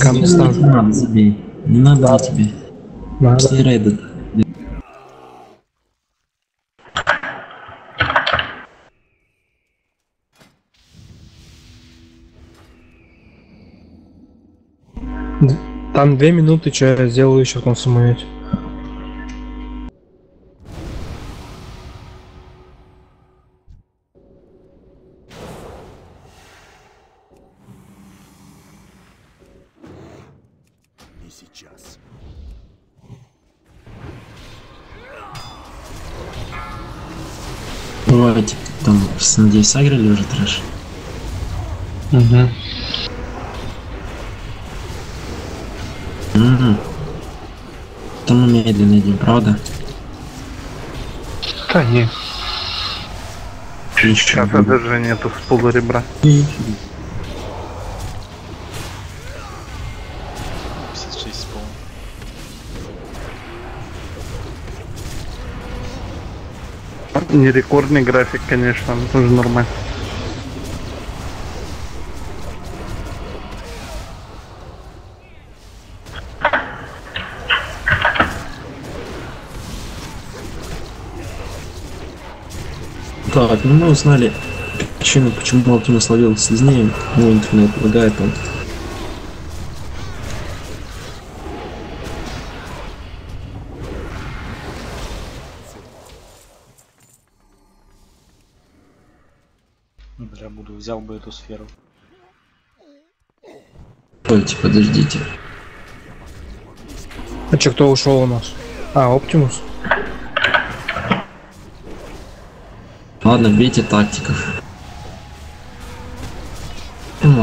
Камни ставлю. Не надо, забей. Не надо Да. тебе. Надо. Все рейды. Там две минуты, что я сделаю еще в том сыграли уже трэш. Угу. Угу. Там мы медленно идем, правда? Да не. Сейчас даже нету с пола ребра. Не рекордный график, конечно, но тоже нормально. Так, ну мы узнали причину, почему Оптимус ловил слизнее. Ну, интернет лагает он. Бы эту сферу. Стойте, подождите. А че, кто ушел у нас? А, Оптимус. Ладно, бейте тактиков. Он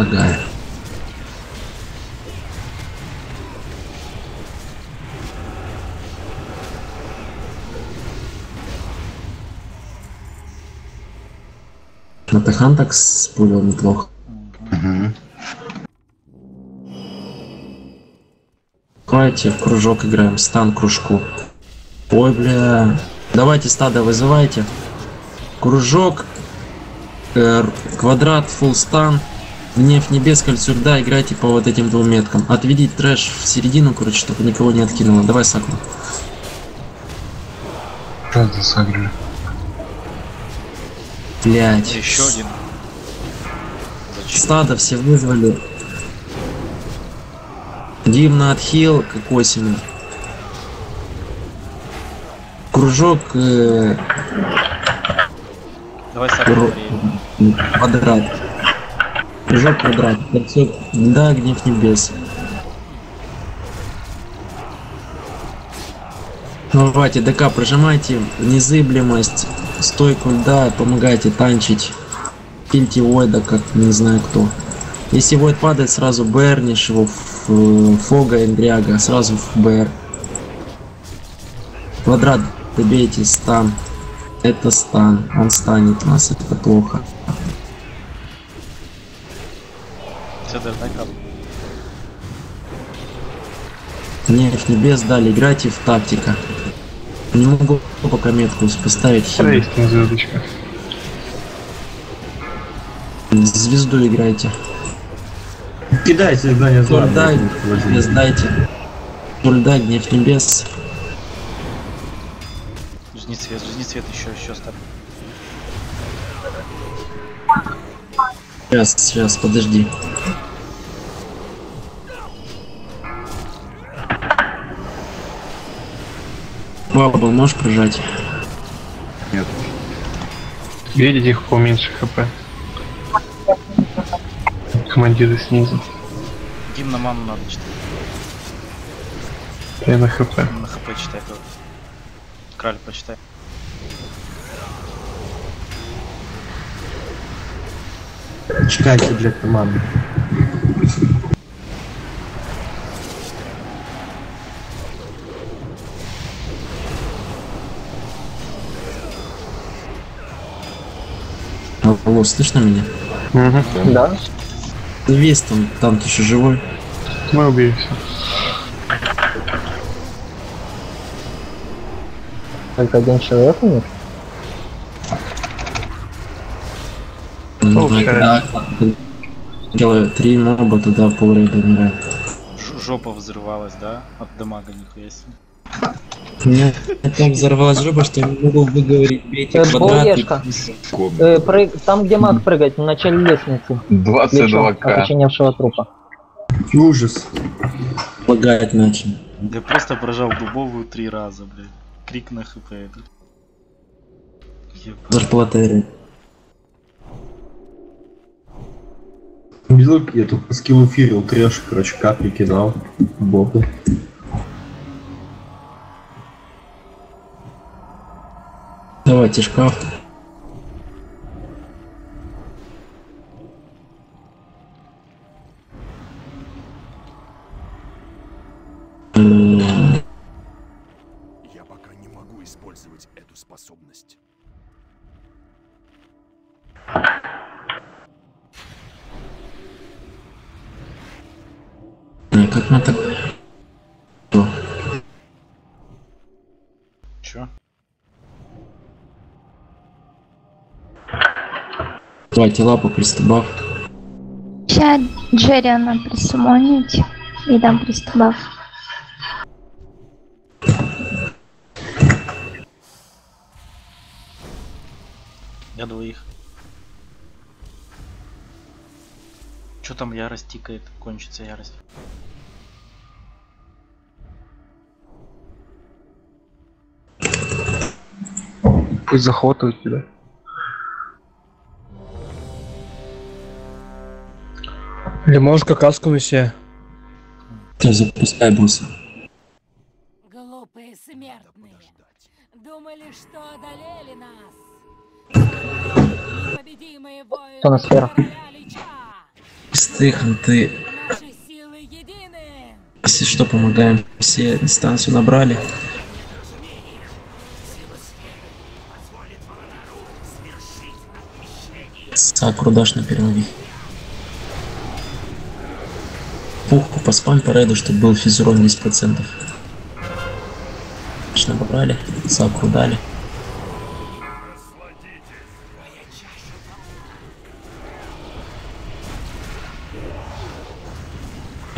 Натахан так спулил неплохо. Давайте в кружок играем, стан кружку. Ой, бля. Давайте стадо вызывайте. Кружок, э, квадрат, full стан, гнев небес, кольцо льда, играйте по вот этим двум меткам. Отведите трэш в середину, короче, чтобы никого не откинуло. Давай, Сакура. Правда, сагрили. Блять. Еще один. Зачем? Стадо все вызвали. Дим на отхил, как осенью. Кружок э, Давай сакру квадрат. Кружок квадрат. Кольцо льда, гнев небес. Ну, давайте, ДК прожимайте, незыблемость, стойку льда, помогайте танчить. Пильте Войда, как не знаю кто. Если Войд падает, сразу Берниш его, в, э, Фога, Энгриага, сразу в БР. Квадрат добейте, стан. Это стан, он станет нас, это плохо. Капу. Гнев небес дали, играйте в тактика. Не могу пока метку поставить химию. Рейстинг звездочка. Звезду играйте. Кидайте здание Соль дай, небес дайте. Соль дай, гнев небес. Жни цвет, жни цвет еще, еще ставь. Сейчас, сейчас, подожди. Бабл, можешь прожать? Видите, их поменьше хп. Командиры снизу. Дим на ману надо читать. Я на хп. На хп читай тоже. Краль почитай. Чекайте, блядь, команду. Алло, слышно меня? Угу. Да? Весь там, там еще живой. Мы убили все. Только один человек у них? Ну, да, Делаю три моба, туда полрейда умирает. Ж- жопа взрывалась, да? От дамага нихуя себе. Меня так взорвалась жопа, что я не могу выговорить бейте Э, квадрат. Полуешка. Э, прыг- Там, где маг прыгать, в начале лестницы. Плечом 22к. окоченевшего трупа. Ужас. Лагать начал. Я просто прожал дубовую три раза, блядь. Крик на хп. Ебать. Зарплата Эры. Видел, я тут по скиллу фирил трэш, короче, капли кидал. Бобы. Давайте шкаф. Я пока не могу использовать эту способность. Не, как мы так... Давайте лапу приступав. Сейчас Джерриана присумонить и дам приступав. Я двоих. Чё там ярость тикает? Кончится ярость. Пусть захватывают тебя. Лимонка каску на себе. Ты запускай босса. Глупые смертные. Думали, что одолели нас. Непобедимые воины Тоносфера. Стыхнутые. Наши силы едины. Если что, помогаем. Все инстанцию набрали. Сакру дашь на первом вихе. По рейду, чтобы был физурон 10%. Отлично набрали. Сакру дали.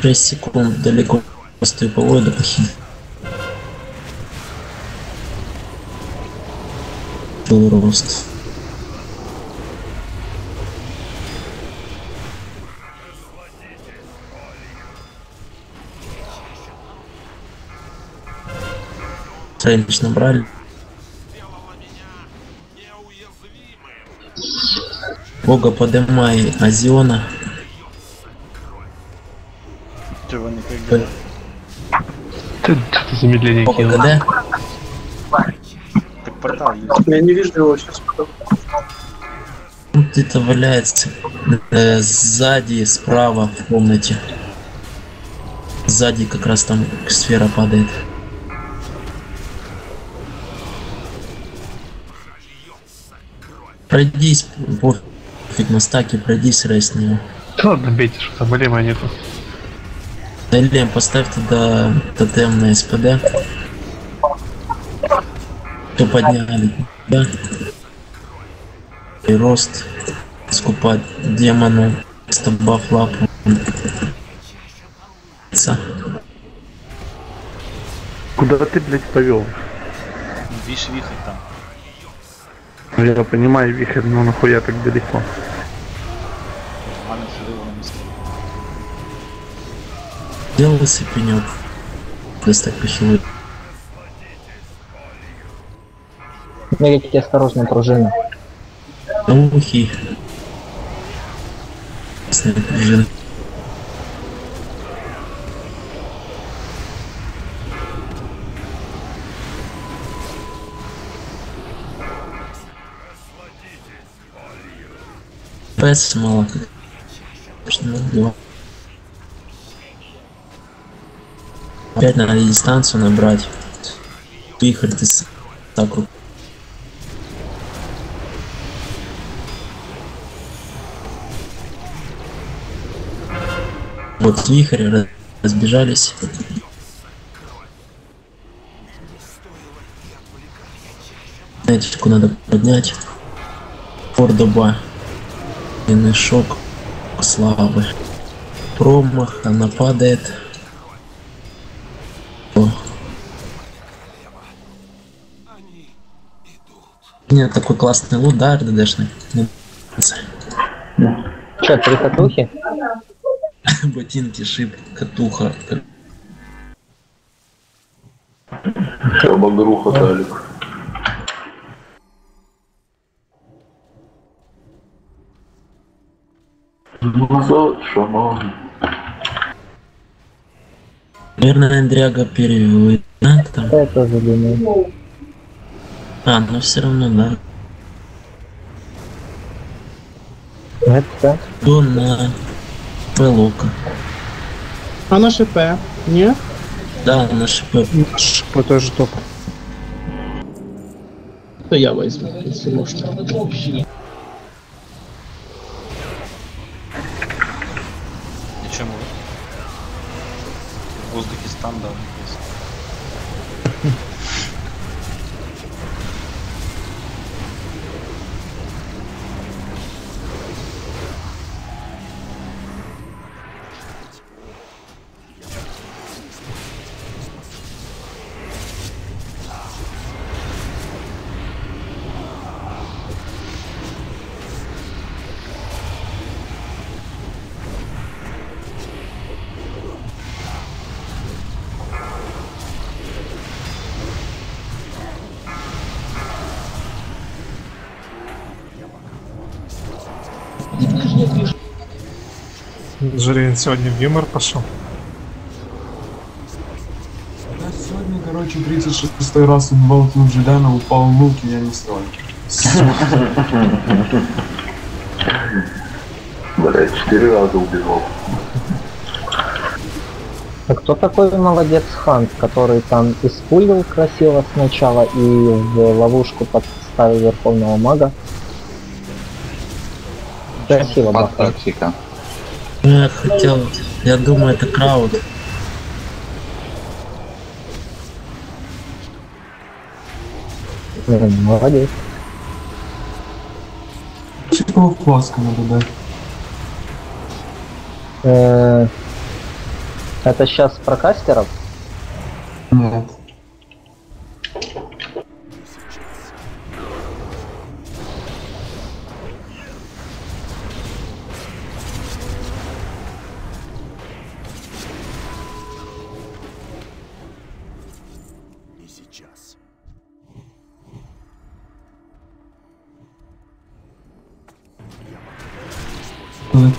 Шесть секунд далеко стою по воду похи. Был рост. Рейндж набрали. Бога подымай Азиона. Чего никак Ты что-то замедление Бога кинул. КД. Так портал есть. Я не вижу его сейчас. Он где-то валяется э, сзади, справа в комнате. Сзади как раз там сфера падает. Пройдись, пофиг на стаке, пройдись рейс с него. Да ладно, бейте, что там голема нету. Элем, поставь туда тотем на СПД. Кто подняли? Да. И рост. Скупать демону. Стабаф лапу. Ца. Куда ты, блядь, повел? Видишь, вихрь там. Ну, Я понимаю, вихрь, но нахуя так далеко? Делался пенек. Достать похилы. Мерите осторожно, пружины. Ухи. Красная пружина. ПС мало. Опять надо дистанцию набрать. Вихрь ты Сакру. Вот вихрь разбежались. Этику надо поднять. Кордоба. Длинный шок. слабый. Промах, она падает. О. Нет, такой классный лут, да, РДДшный? Че, три катухи? Ботинки, шип, катуха. Шабагруха, Талик. Назад, шаман. Наверное, Андряга перевел. Да, там. Это за длинный. А, но все равно, да. Это Кто на Пелока. А на ШП? Ні? Да, на ШП. ШП тоже топ. То я возьму, если можно. Жирин сегодня в юмор пошел. Да, сегодня, короче, 36 раз убивал Килл Джедана, упал в лук, и я не строил. Блять, четыре раза убивал. А кто такой молодец Хант, который там испулил красиво сначала и в ловушку подставил Верховного Мага? Красиво, да. Тактика. Я хотел, я думаю, это крауд. Молодец. Чеков класска надо дать. Э, Это сейчас про кастеров? Нет.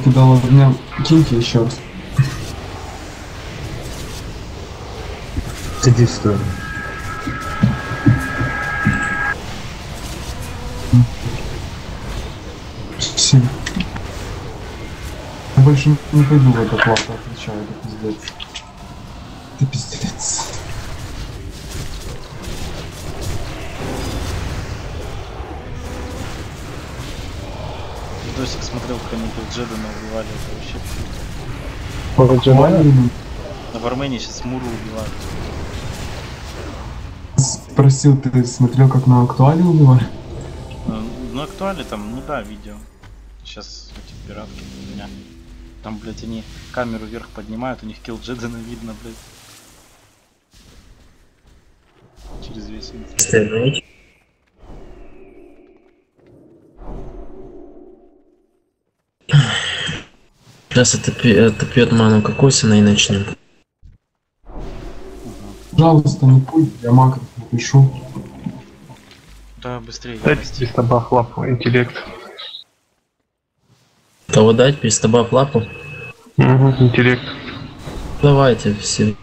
Кидал огня, киньте еще раз. Иди в сторону. Спасибо. Я больше не пойду в этот лап, отвечаю, это пиздец. Ты пиздец. Они тут Джедана убивали, это вообще... Может, Джимани? На Вармене сейчас Муру убивают. Спросил, ты смотрел, как на актуале убивали? Э, Ну, актуально там, ну да, видео. Сейчас эти пиратки у меня. Там, блядь, они камеру вверх поднимают, у них килл Джедана видно, блядь. Через весь интернет. Сейчас это, пи- это пьет ману кокосина и начнем. Пожалуйста, не пусть, я макрос напишу. Да, быстрее, Дайте ярости. пистабах лапу, интеллект. Кого дать? Пристабав лапу? Угу, интеллект. Давайте все.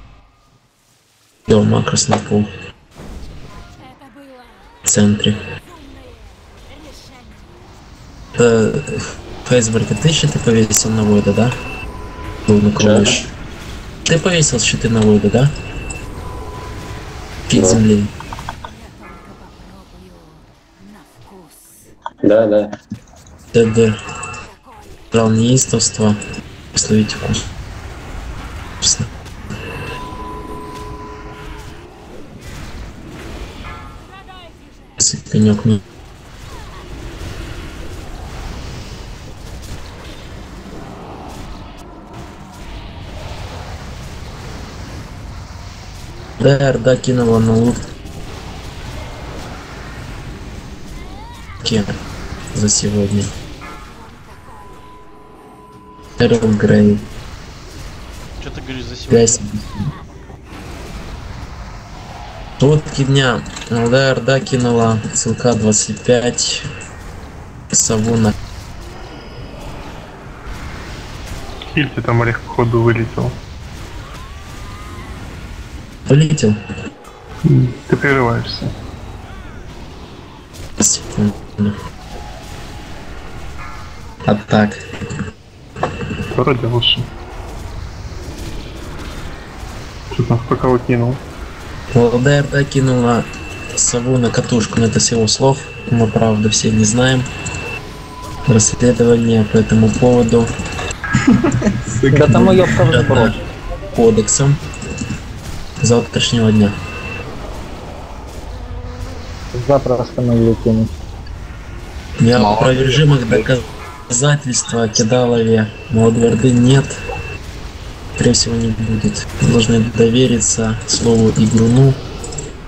Все, макрос на пол. Это было В центре. Это... Фейсбург, ты щиты повесил на Войда, да? Был накроешь. Ты повесил щиты на Войда, да? Земли. Попробую на вкус. Да, да. ДД. Брал неистовство. Словите вкус. Вкусно. Конек не... Молодая Орда кинула на лут. Ке за сегодня. Эрл Грей. Что ты говоришь за сегодня? Сводки дня. Молодая Орда кинула ссылка 25 сову на Хильти там орех походу вылетел. Полетел. Ты прерываешься. А так. Вроде лучше. Что там пока выкинул? Молодая Орда кинула сову на катушку, но это с его слов. Мы правда все не знаем. Расследование по этому поводу Да там ее в брод. кодексом завтрашнего дня. Запросто могли кинуть. Неопровержимых доказательств о Кидалове молодой Орды нет. Скорее всего не будет. Мы должны довериться слову Игруну,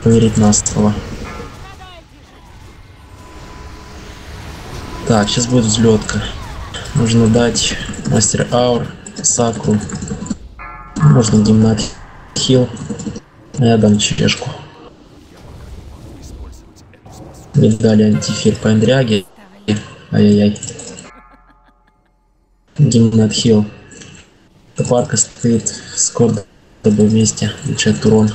поверить на слово. Так, сейчас будет взлетка. Нужно дать мастер аур, сакру. Можно гимнат хил. А я дам черешку. Мне дали антифир по Эндряге. Ай-яй-яй. Гимнат хил. Топарка стоит с кордом вместе. Получает урон.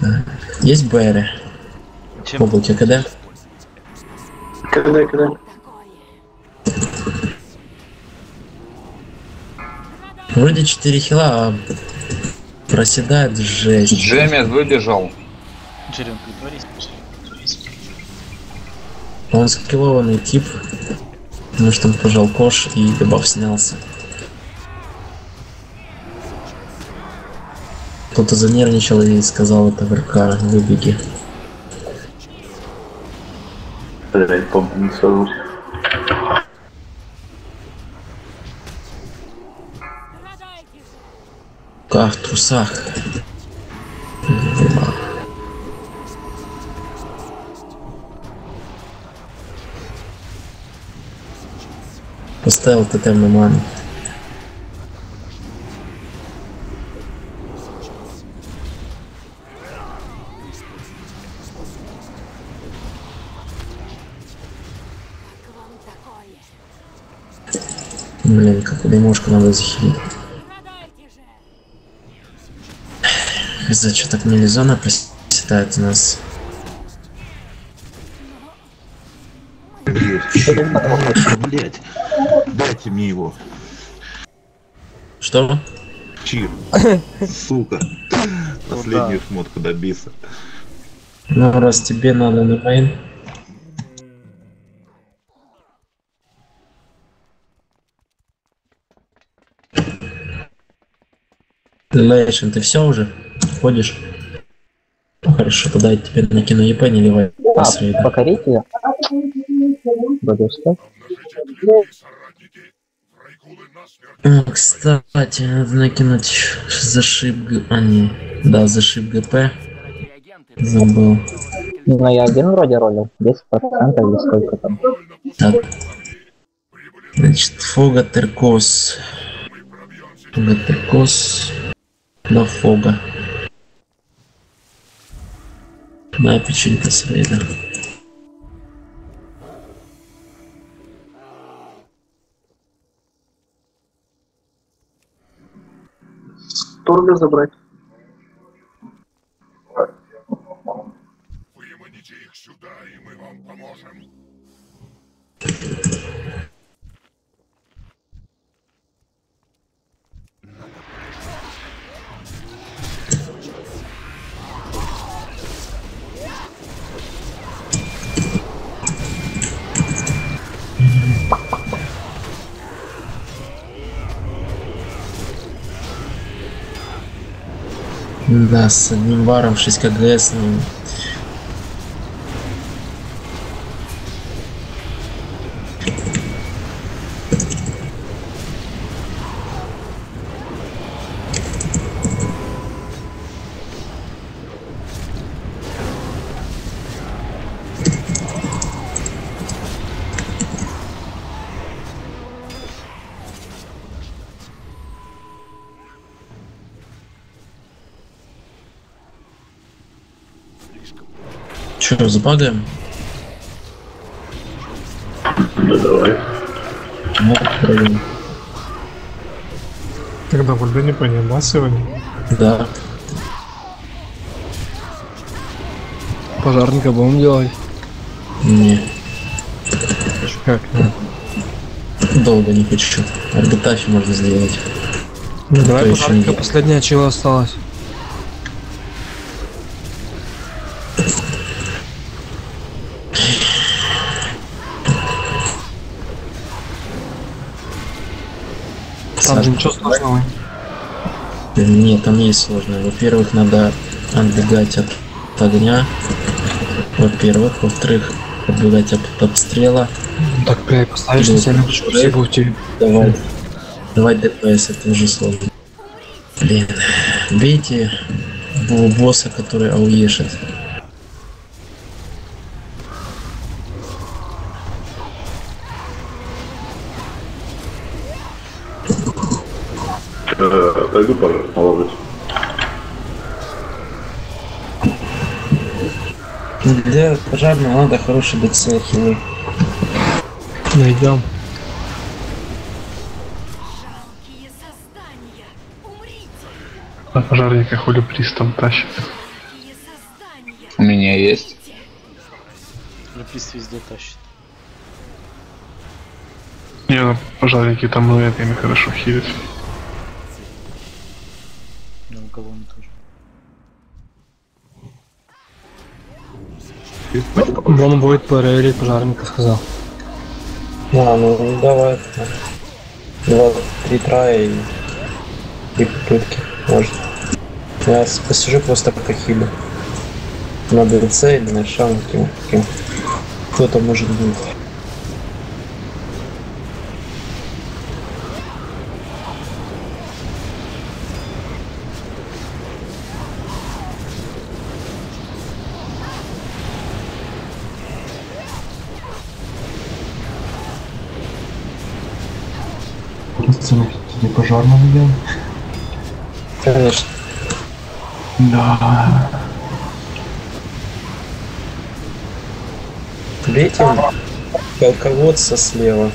Так, Есть БР? Чем? Облаке КД? Когда, когда? Вроде 4 хила, а проседает жесть. Джемми выбежал. Джерен, притворись. Он скиллованный тип. Потому что он пожал кош и дебаф снялся. Кто-то занервничал и сказал это в РК, выбеги. Блять, помню, Ка в трусах. Поставил тотем на ману. Блин, как дымошку надо захилить. За что так мелизона проседает у нас? Блять, дайте мне его. Что? Чир. Сука. Последнюю шмотку добиться. Ну, раз тебе надо на мейн. Лейшин, ты все уже? Ходишь? Ну, хорошо, тогда я тебе накину ЕП, не ливай. А, посред. покорить ее? О, кстати, надо накинуть зашиб... А, не. Да, зашиб ГП. Забыл. Ну, я один вроде ролил. 10% или сколько там. Так. Значит, фога теркос. Фога теркос. Да, фога. На печенька среда. Торга забрать. Выманите их сюда, и мы вам поможем. Да, с одним варом 6 КГС, ну... Че, забагаем? Да давай. Ну, проверим. Тогда вроде не понял, сегодня? Да. Пожарника будем делать? Не, Как? долго не хочу. Арбитрафи можно сделать. Ну, давай не пожарника, последняя чего осталось. Там же ничего сложного. Нет, там есть сложное. Во-первых, надо отбегать от огня. Во-первых. Во-вторых, отбегать от обстрела. Ну Так, блядь, поставишь на себя будут тебе. Давай. Давай ДПС, это уже сложно. Блин. Бейте бо- босса, который ауешит. Пойду положить. Для пожарного надо хороший ДЦ хилы. Найдем. Жалкие создания. Умрите. На пожарника хули приз там тащит. У меня есть. Люпис везде тащит. Не, ну пожарники там ну это ими хорошо хилят. Он будет проверить пожарника, сказал. А, ну давай. Два, три трая и три попытки. Может. Я посижу просто похилю. На ДЦ или на шамке. Кто-то может быть. Пожарного делаем? Конечно. Да. Бейте полководца слева.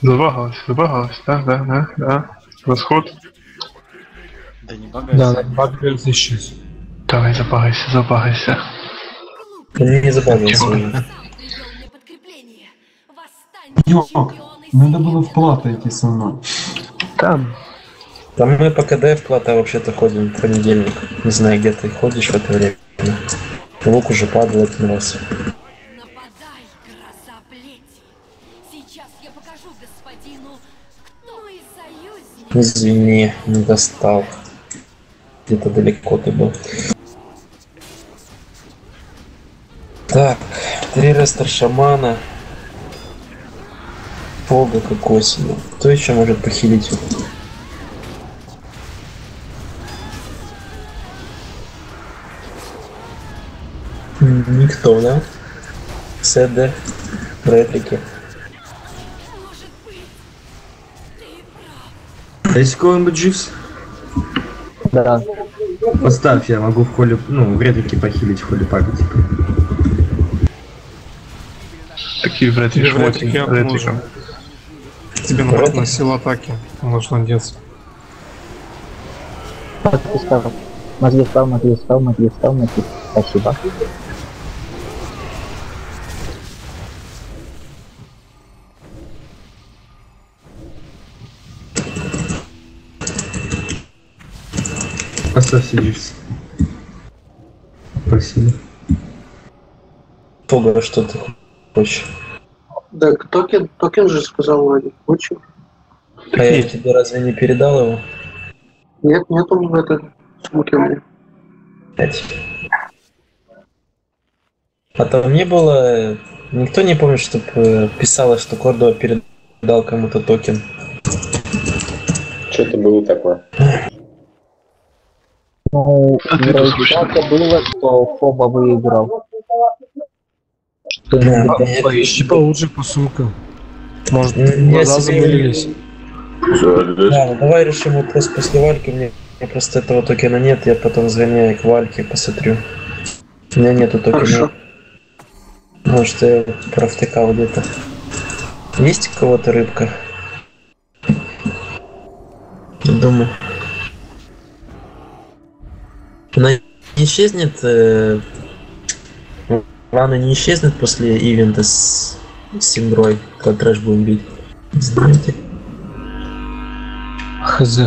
Забагалось, забагалось, да, да, да, да. Расход. Да не багайся. Да, баг исчез. Давай забагайся, забагайся. Не не. Восстаньте, Ёк, надо было в плата идти со мной. Там. Там мы по КДФ плата вообще-то ходим в понедельник. Не знаю, где ты ходишь в это время. Лук уже падал один раз. Извини, не достал. Где-то далеко ты был. Так, три рестер шамана. Бога как осенью. Кто еще может похилить? Никто, да? СД, реплики. Есть какой-нибудь дживс? Да. Поставь, я могу в холле, ну, в реплике похилить в холле пака, типа. Такие в шмотки. реплике Вряд ли нужен. Тебе наоборот на силу атаки нужно стал. Мозги стал, мозги стал, мозги стал, мозги. Спасибо. Поставь себе дживс. Спасибо. Пога, что ты хочешь? Да, токен, токен же сказал вроде. Очень. А я тебе разве не передал его? Нет, нет, он в этой сумке у меня. Блядь. А там не было... Никто не помнит, чтобы писалось, что Кордова передал кому-то токен. Что-то было такое. Ну, в Рейчате было, что Фоба выиграл. Поищи получше, посылка. Может, глаза себе- забылились. Да, ну давай решим вопрос после Вальки. Мне, мне просто этого токена нет, я потом сгоняю к Вальке, посмотрю. У меня нету токена. Хорошо. Может, я провтыкал где-то. Есть у кого-то рыбка? Думаю. Она не исчезнет... Э... Рана не исчезнет после ивента с, с Синдрой, когда трэш будем бить. Знаете? Хз.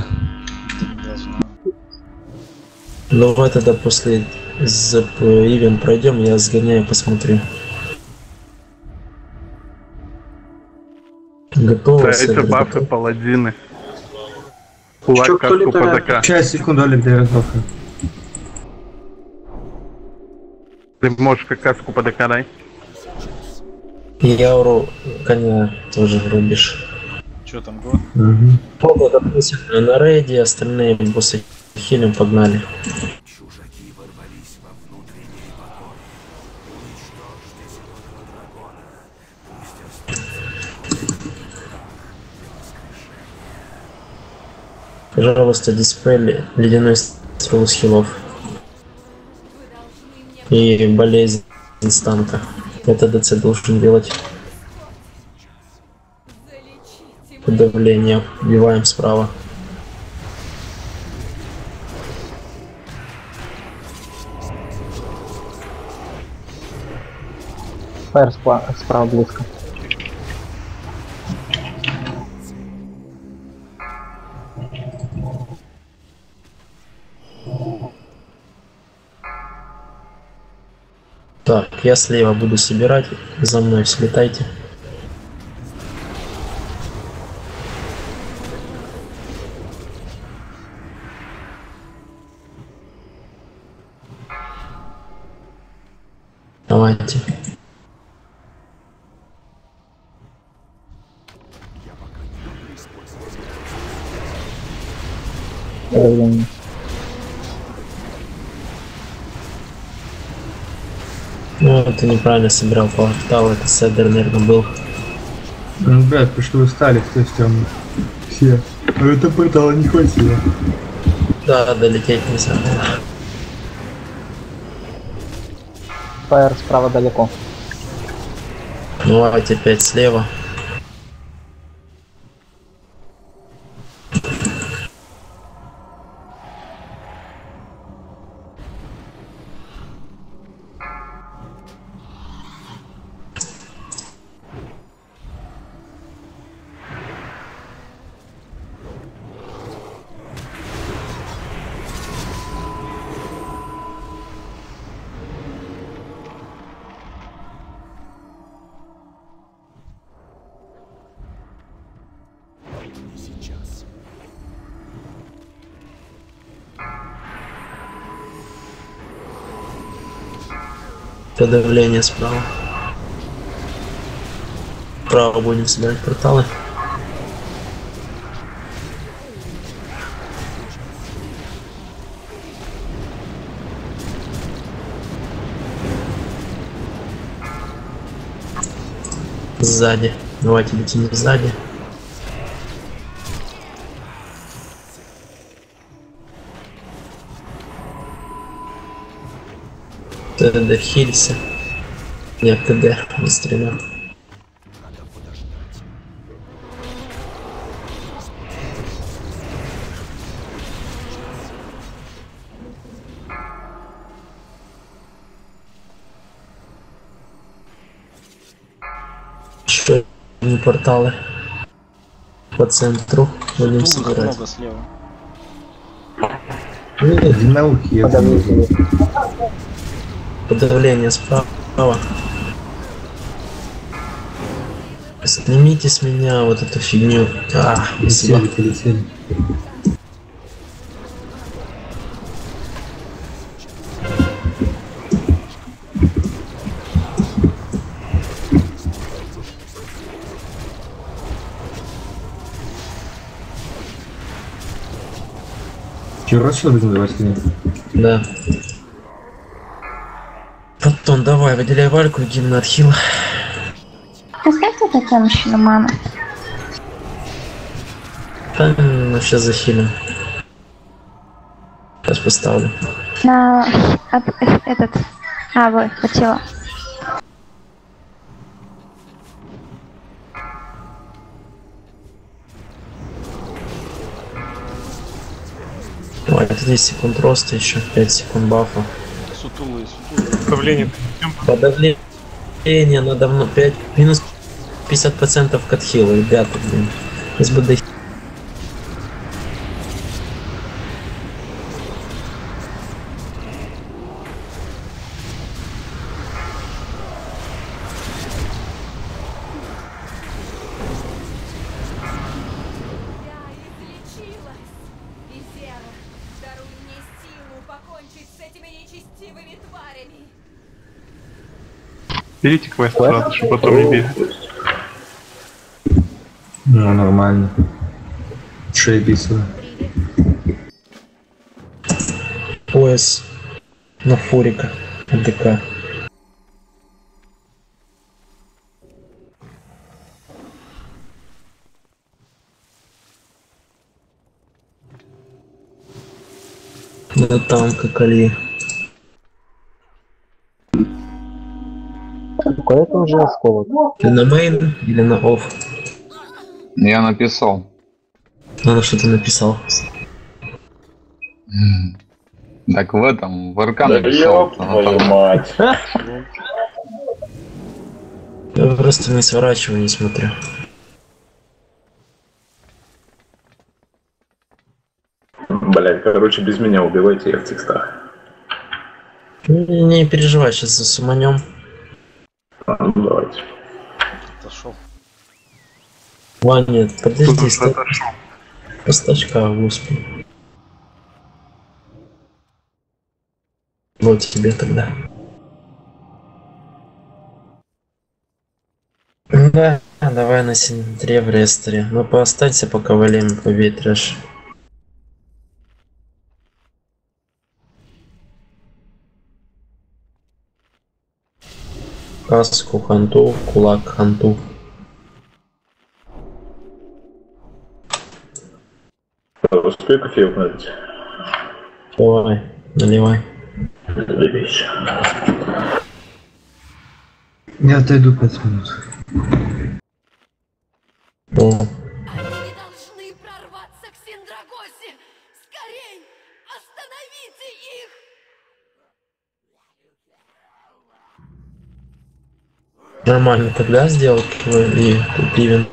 Ну давай тогда после зап ивент пройдем, я сгоняю, посмотрю. Готово. Да, эти бафы готов? паладины. Чё, Кулак кто каску летает? Сейчас, секунду, для Ты можешь как каску ПДК дай. Я уру коня тоже рубишь. Что там, го? Пога, допустим, на рейде, остальные боссы хилим погнали. Пожалуйста, дисплей ледяной стрел с хилов. И болезнь инстанта. Это ДЦ должен делать. Подавление. Убиваем справа. Фаер справа близко. Я слева буду собирать. За мной слетайте. Ну, это неправильно собирал портал, это седер, наверное, был. Ну, блядь, потому что вы стали, кто темный. Все. А это портала не хватило. Да, долететь нельзя. Фаер справа далеко. Давайте опять слева. Подавление справа. Справа будем собирать порталы. Сзади. Давайте летим сзади. ТД хилься. Нет, ТД не стрелял. Еще одни порталы по центру будем собирать. много слева. Науки я Подавление справа. Снимите с меня вот эту фигню. А, полетели, полетели. Че, раз еще один давать? Да. Потом давай, выделяй вальку и гимн отхил. Поставьте это мужчина мама. Да, ну, сейчас захилим. Сейчас поставлю. На от- э, этот. А, вот, хватило. Давай, 10 секунд роста еще, 5 секунд бафа. Сутулые, сутулые. Давление. Подавление на давно 5 минус 50% к отхилу, ребята, блин. СБД Берите квест сразу, чтобы потом не бегать. Ну, нормально. Писала. пояс на фурика ДК. На танка коли. Какой это уже осколок? Ты на мейн или на офф? Я написал. Надо что-то написал. Так в этом, в РК написал. твою мать. Я просто не сворачиваю, не смотрю. Блять, короче, без меня убивайте я в текстах. Не, не переживай, сейчас за суманем. А, ну, давайте. Отошел. Ваня, подожди, стой. Постачка, господи. Вот тебе тогда. Да, давай на сентре в ресторе. Ну поостанься пока валим поветришь. Каску ханту, кулак ханту. Успей кофе налить? Давай, наливай. Заебись. Я отойду 5 минут. О, нормально тогда сделал кило и пивен.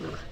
Yeah.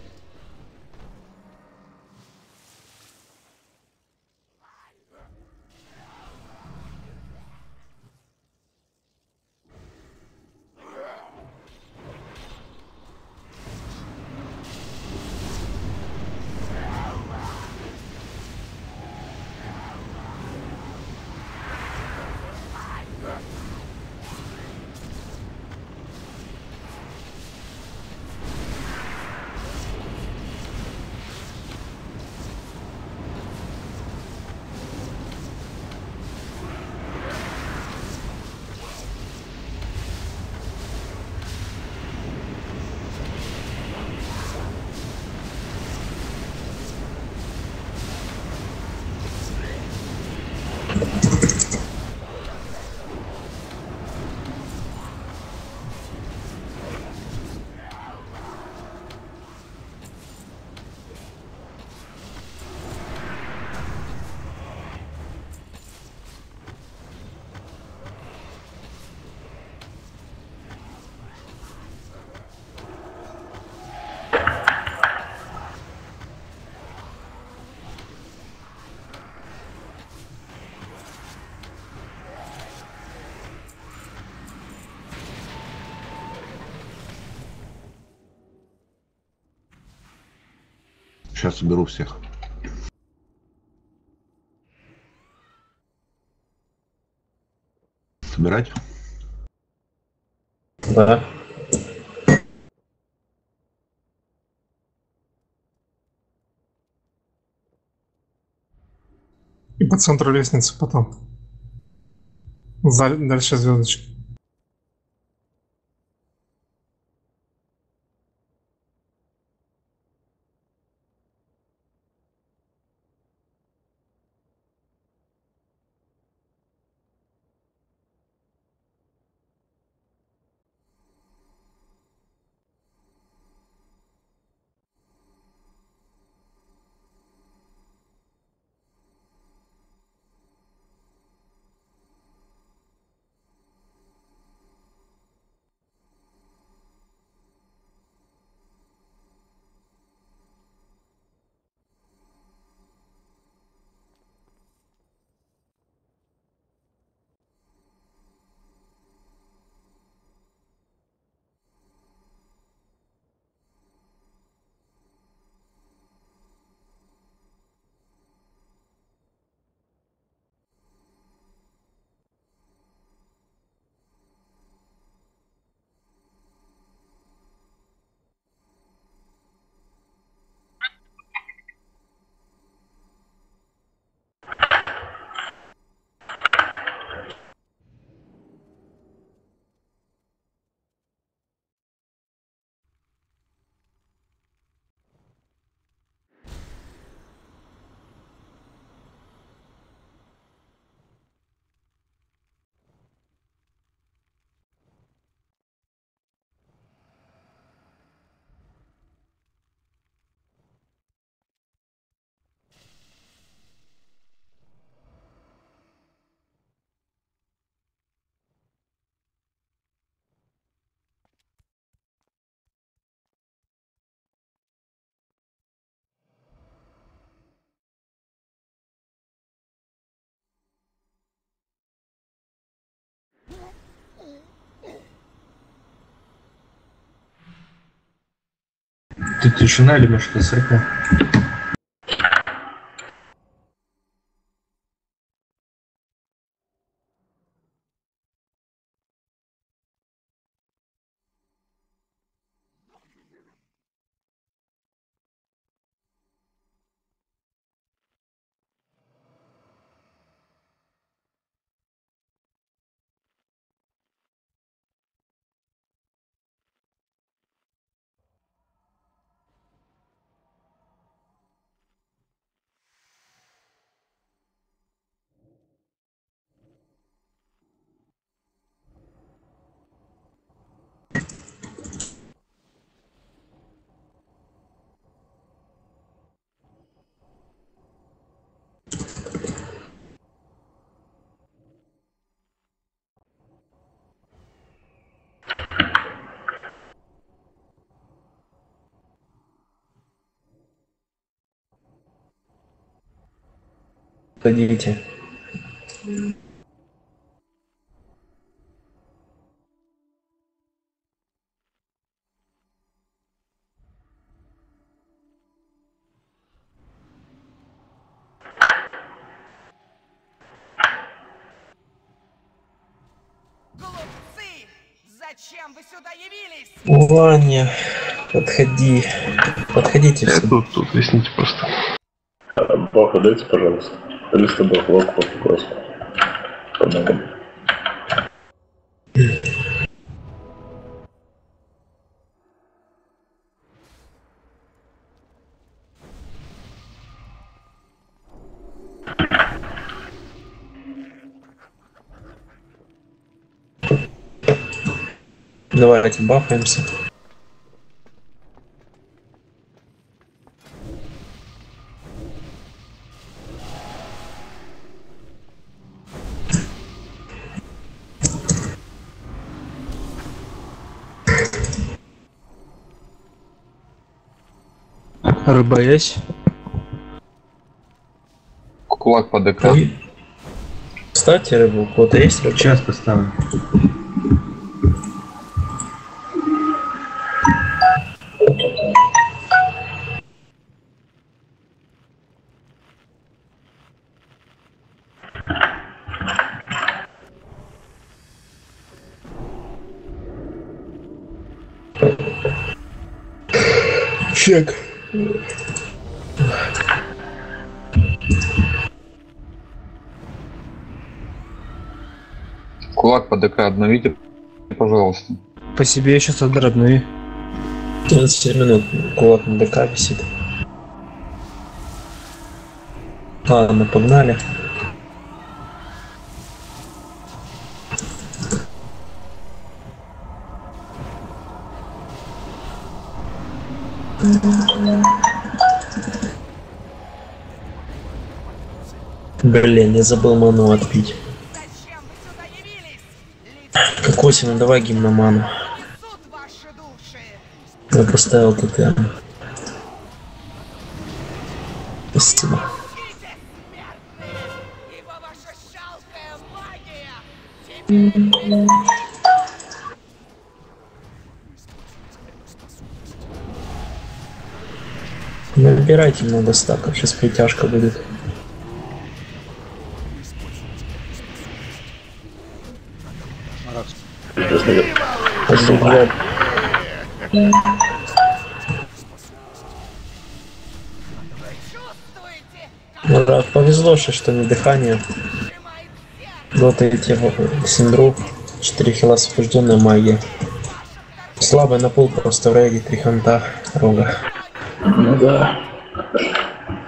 Сейчас уберу всех. Собирать? Да. И по центру лестницы потом. За- Дальше звездочки. Ты тишина или может СРК? Ходите. Глупцы! Зачем вы сюда явились? Ваня, подходи. Подходите все. Тут, тут, извините просто. Бафа дайте, пожалуйста. Триста баф, локу, просто. Помогу. Давайте бафаемся. РБС. Кулак под экран. Ой. Ставьте рыбу, у есть рыба? Сейчас поставлю. Чек. Кулак по ДК обновите, пожалуйста. По себе я сейчас отдробную. 14 минут кулак на ДК висит. Ладно, погнали. Блин, я забыл ману отпить. Кокосина, давай гимноману. Я поставил ТТ. Спасибо. Набирайте много стаков, сейчас притяжка будет. Спасибо. Мурат, повезло, что, что не дыхание. Дота идти в Синдру. 4 хила освобожденная магия. Слабый на пол просто в рейде, три ханта, рога. Ну да.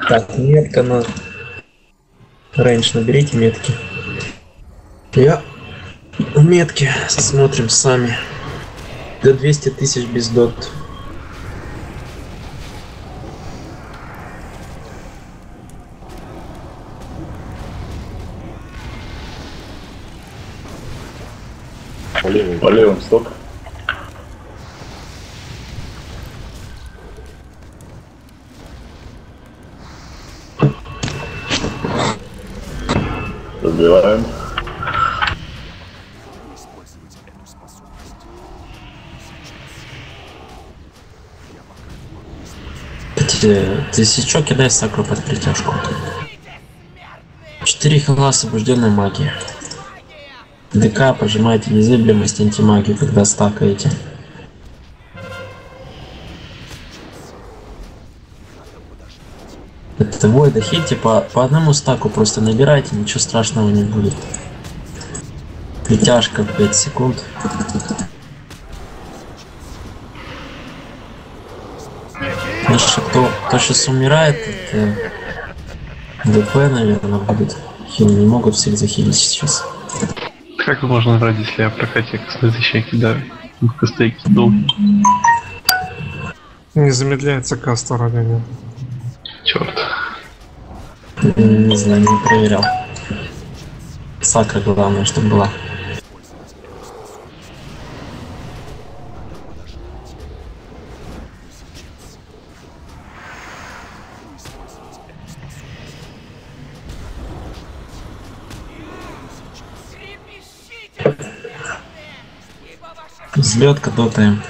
Так, метка на... Рейндж наберите метки. Я в метке смотрим сами. До 200 тысяч без дот. По левым. По левым, стоп. Ты, сейчас кидай сакру под притяжку. 4 хила освобожденной магии. ДК пожимаете незыблемость антимагию, когда стакаете. Это войда хите по, по одному стаку просто набирайте, ничего страшного не будет. Притяжка в 5 секунд. Значит, кто, кто сейчас умирает, это ДП, наверное, будет. Хилы не могут всех захилить сейчас. Как можно врать, если я прокате космозащища кидаю? Косты кидал. Не замедляется каста ради нет. Черт. Не знаю, не проверял. Сакра главное, чтобы была. Взлетка дотаем.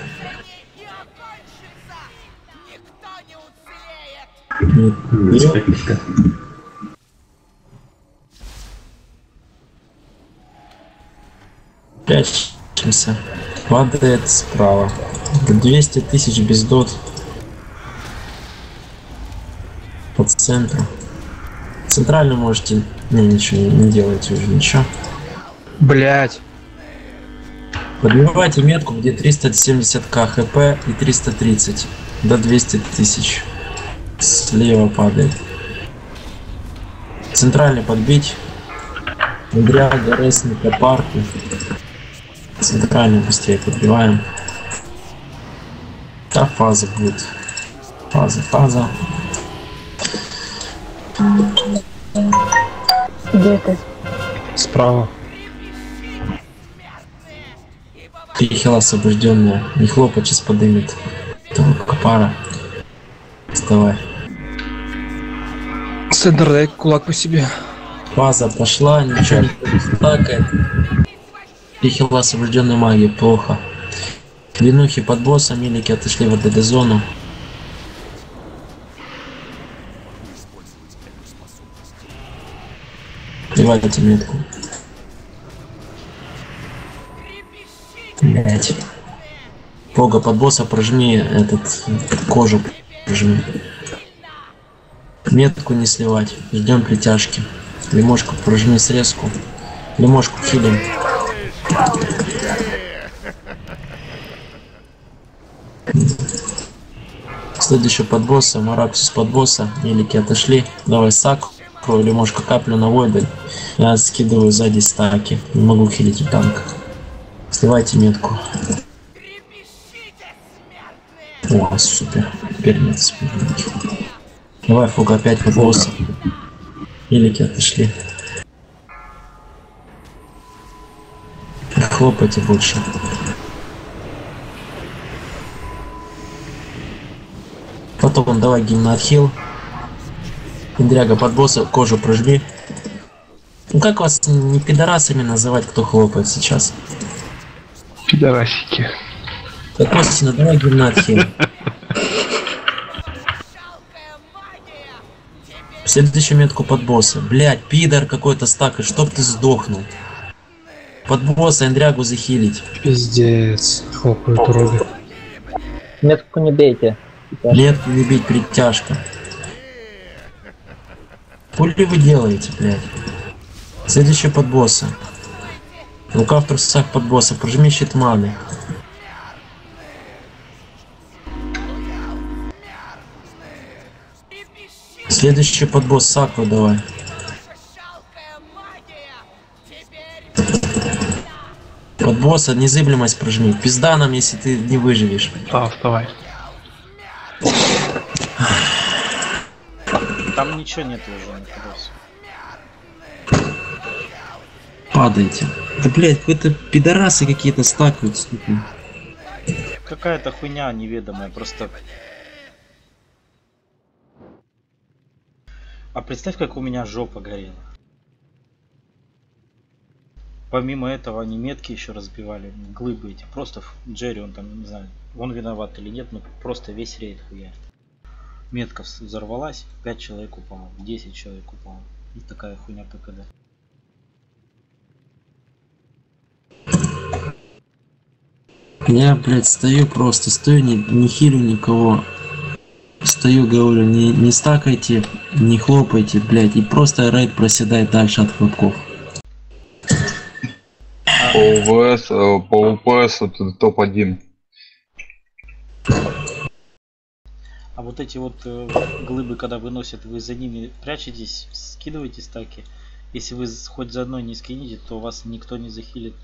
Прячемся. Падает справа. 200 тысяч без дот. По центру. Центрально можете... Не, ничего не, не делайте уже, ничего. Блять. Подбивайте метку, где 370к хп и 330 до 200 тысяч. Слева падает. Центральный подбить. Дряга, Ресника, Парку. Центральный быстрее подбиваем. Да, фаза будет. Фаза, фаза. Где ты? Справа. Три хила освобожденная. Не хлопать, сейчас подымет. Этого копара. Вставай. Центр дай кулак по себе. Фаза пошла, ничего не стакает. Три хила освобожденной магии, плохо. Длинухи под боссом, милики отошли в ДД зону. Плевайте метку. Блять. Пога под босса прожми этот кожу прожми. Метку не сливать. Ждем притяжки. Лимошку прожми срезку. Лимошку хилим. Следующий под босса, Мараксус под босса, велики отошли. Давай сак, лимошку каплю на войда. Я скидываю сзади стаки. Не могу хилить танк. Сливайте метку. О, супер. Теперь нет. Давай, фуга опять под босса. Велики отошли. Хлопайте больше. Потом давай гимн отхил. Индряга под босса, кожу прожми. Ну как вас не пидорасами называть, кто хлопает сейчас? Пидорасики. Так, Костина, давай гимн отхил. Следующую метку под босса. Блять, пидор какой-то стак, и чтоб ты сдохнул. Под босса Эндрягу захилить. Пиздец. Хлопают уроды. Метку не бейте. Метку не бить, притяжка. Хули вы делаете, блядь? Следующий под босса. Рука в трусах под босса. Прожми щит маны. Следующий под босс Сакву давай. Под босса незыблемость прожми. Пизда нам, если ты не выживешь. Да, вставай. Там ничего нет уже, себе. Падайте. Да блять, какой-то пидорасы какие-то стакают, сука. Какая-то хуйня неведомая, просто... А представь, как у меня жопа горела. Помимо этого, они метки еще разбивали, глыбы эти. Просто Джерри, он там, не знаю, он виноват или нет, но просто весь рейд хуя. Метка взорвалась, 5 человек упало, 10 человек упало. И такая хуйня ПКД. Я, блядь, стою просто, стою, не, не хилю никого. Стою, говорю, не, не стакайте, не хлопайте, блядь, и просто рейд проседает дальше от хлопков. По УВС, э, по УПС это топ-1. А вот эти вот э, глыбы, когда выносят, вы за ними прячетесь, скидываете стаки. Если вы хоть за одной не скинете, то вас никто не захилит.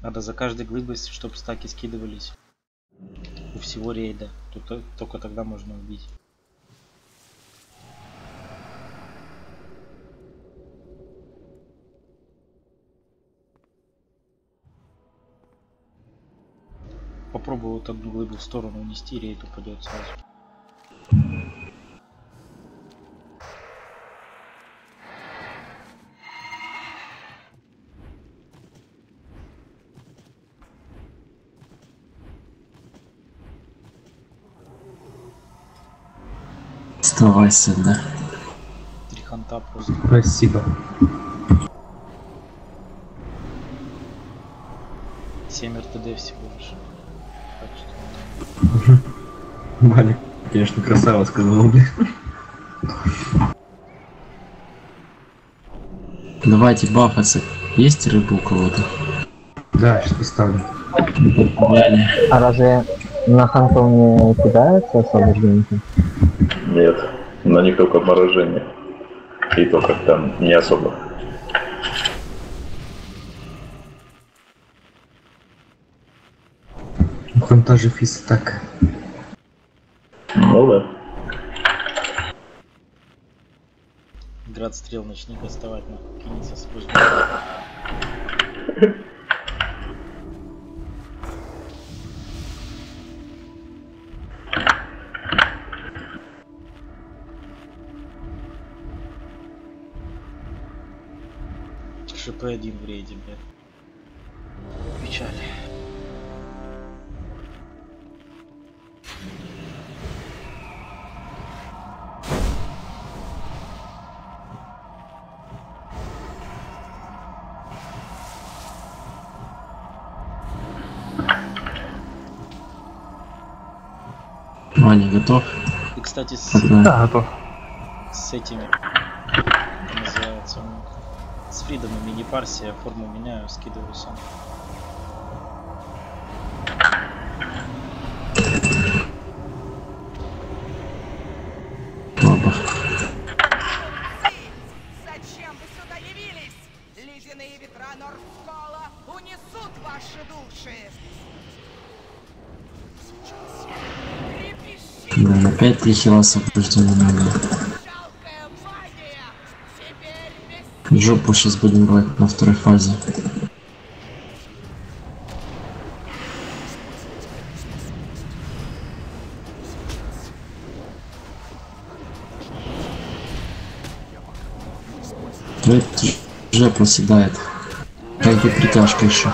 Надо за каждой глыбой, чтобы стаки скидывались. У всего рейда. Тут только тогда можно убить. Попробую вот одну глыбу в сторону унести, рейд упадет сразу. Вставай сюда. Три ханта просто. Спасибо. 7 РТД всего лишь. Так что... Малик, конечно, красава сказал, блин. Давайте бафаться. Есть рыбу у кого-то? Да, сейчас поставлю. А разве на хантов не кидается освобождение? Нет, на них только обморожение. И то как там не особо. Он тоже физ так. Ну да. Град стрел начни доставать, нахуй, кинется с шп1 в рейде блядь. печаль ну, Ваня готов? И, кстати, с... Да, готов. С этими. Называется он с фридомами не парься, я форму меняю, скидываю сам. Оба. Зачем вы сюда явились? Ледяные ветра Нордскола унесут ваши души. Блин, опять три хила освобождения надо. Жопу сейчас будем брать на второй фазе. Рэд уже проседает. Как и притяжка еще.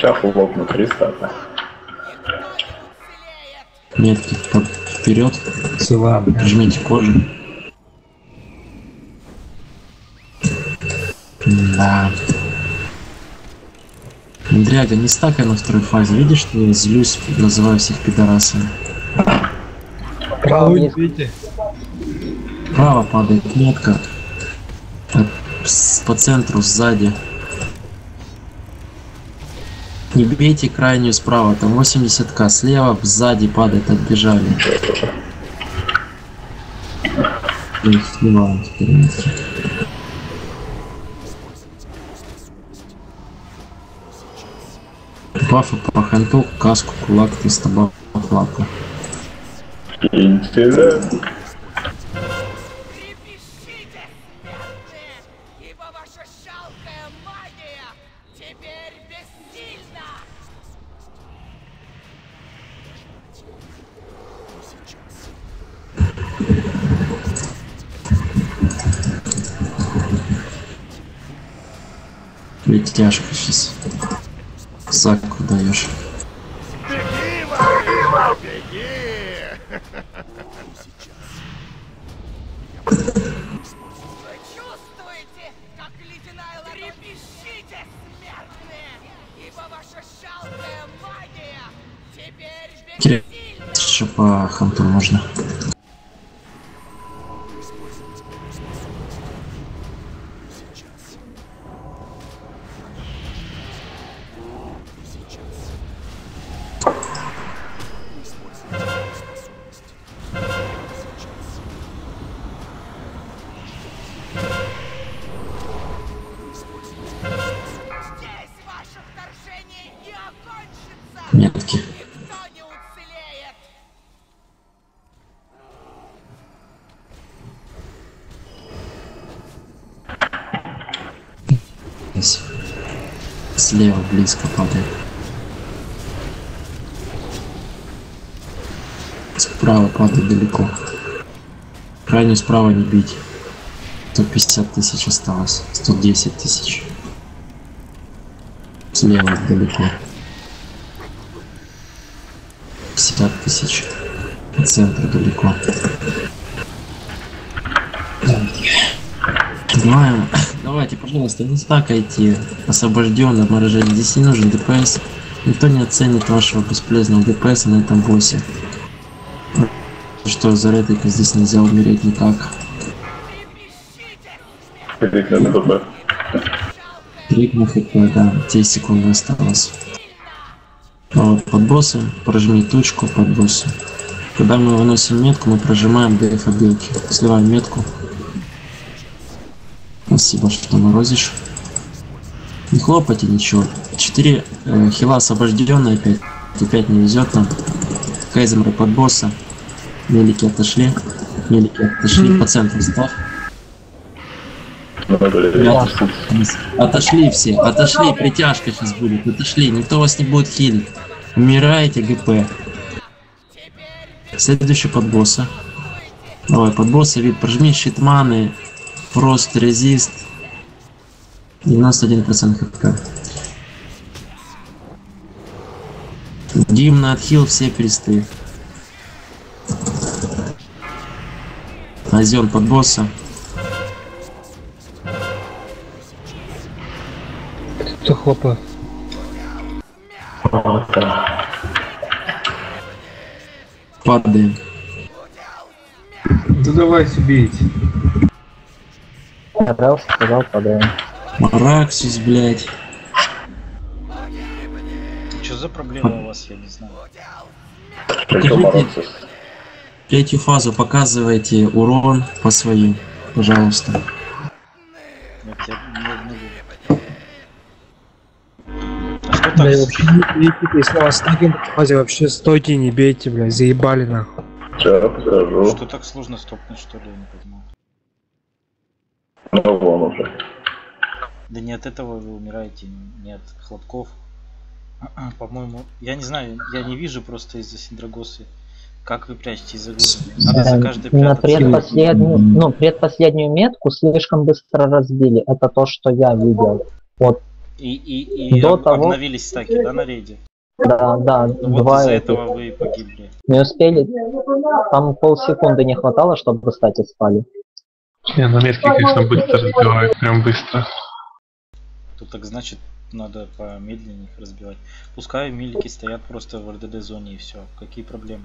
Шафу лопнут рестарта. Метки под вперед. Сила. Жмите кожу. Да. Андряга, не стакай на второй фазе. Видишь, что я злюсь, называю всех пидорасами. Право вниз. Право падает метка. По центру, сзади. Не бейте крайнюю справа, там 80к. Слева, сзади падает, отбежали. Сливаем теперь. Бафы по ханту, каску, кулак, 300 бафов лапу. Интересно. Трепещите, смертные! Ибо ваша жалкая магия теперь Кирилл, по ханту можно. Слева близко падает. Справа падает далеко. Крайнюю справа не бить. 150 тысяч осталось. 110 тысяч. Слева далеко. 50 тысяч. Центр далеко. Понимаем. Давайте, пожалуйста, не стакайте освобожденно морожение. Здесь не нужен ДПС. Никто не оценит вашего бесполезного ДПС на этом боссе. Что за ретейка здесь нельзя умереть никак. Крик на ДПП. Крик хп, да, 10 секунд осталось. А вот под боссом прожми тучку под боссом. Когда мы выносим метку, мы прожимаем ДФ обилки. Сливаем метку. Спасибо, что морозишь. Не хлопайте ничего. 4 э, хила освобожденные опять. Опять не везет нам. Кейземры под босса. Мелики отошли. Мелики отошли. По центру. Ребята, отошли все, отошли, притяжка сейчас будет, отошли, никто вас не будет хилить. Умираете, ГП. Следующий под босса. Давай, под босса вид, прожми щит Просто резист. 91% хп. Дим на отхил все пересты. Азен под босса. Кто хлопа? Падаем. Да давай убейте. Релс сказал, подаем. Мараксис, блядь. Что за проблема у вас, я не знаю. Покажите третью фазу, показывайте урон по своим, пожалуйста. А что так? и вообще не бейте, если вас в фазе, вообще стойте и не бейте, блядь, заебали нахуй. Что так сложно стопнуть, что ли, я не понимаю. Ну вон уже. Да не от этого вы умираете, не от хлопков. По-моему, я не знаю, я не вижу просто из-за Синдрагосы. Как вы прячете из-за? Надо за Эм, каждой На предпоследнюю, ну, предпоследнюю метку слишком быстро разбили. Это то, что я видел. Вот, И, и, и До об- того- обновились стаки, да, на рейде? да, да, Ну вот два из-за этих. этого вы и погибли. Не успели. Там полсекунды не хватало, чтобы стати спали. Не, на метке, конечно, быстро разбивают, прям быстро. То так значит, надо помедленнее их разбивать. Пускай милики стоят просто в РДД зоне и все. Какие проблемы?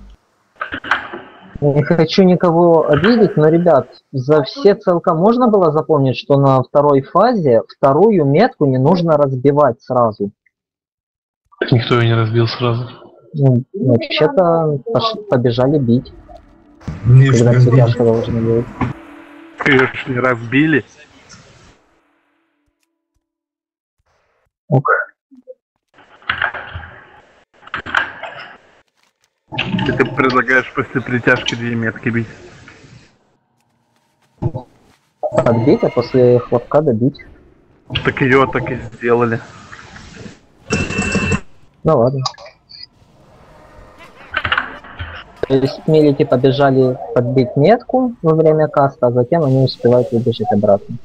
Не хочу никого обидеть, но, ребят, за все целка можно было запомнить, что на второй фазе вторую метку не нужно разбивать сразу. Так никто ее не разбил сразу. Ну, вообще-то побежали бить, Мне ж когда цветяшка должна быть. Не разбили. Ок. И ты предлагаешь после притяжки две метки бить. Подбить, а после хлопка добить. Так ее так и сделали. Ну ладно. То есть милики побежали подбить метку во время каста, а затем они успевают выбежать обратно.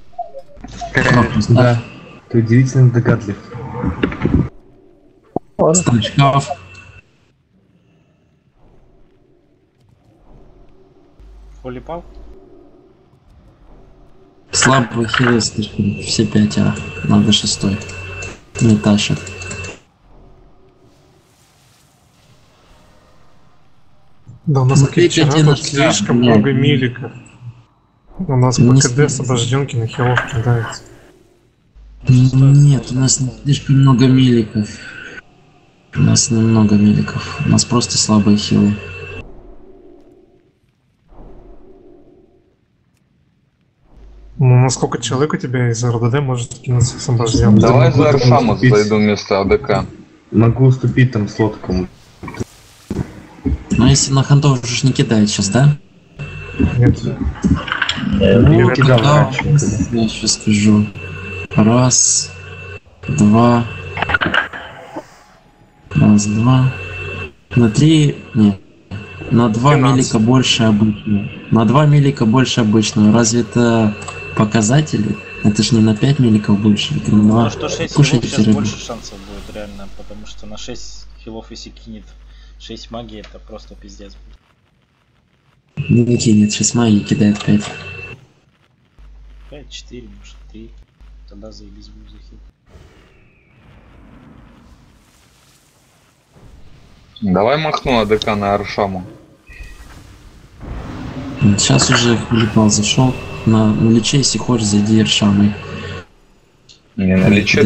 Да. Ты удивительно догадлив. Ладно. Шкаф. Холи пал? Слабые хилы слишком. Все пятеро. Надо шестой. Не тащат. Да у нас Смотрите, вчера наш слишком ляп, много миликов. У нас по не КД знаю. освобожденки на хилов кидается. Нет, у нас слишком много миликов. У нас немного миликов. У нас просто слабые хилы. Ну, насколько человек у тебя из РДД может кинуться освобожден? Давай за Аршамус зайду вместо АДК. Могу уступить там слот кому Но если на хантов уже не кидает сейчас, да? Нет. Ну, кидал тогда раньше, я сейчас скажу. Раз, два. Раз, два. На три. Нет. На два милика больше обычного. На два милика больше обычного. Разве это показатели? Это ж не на 5 миликов больше, это на Ну, 2. что 6 хилов Кушайте сейчас рыбу. больше шансов будет реально, потому что на 6 хилов если кинет 6 магии, это просто пиздец будет. Не кинет, 6 магии кидает 5. 5, 4, может 3. Тогда заебись будет за хил. Давай махну АДК на Аршаму. Сейчас уже Филиппал зашел. На, на лече, если хочешь, зайди Иршамой. Не на лече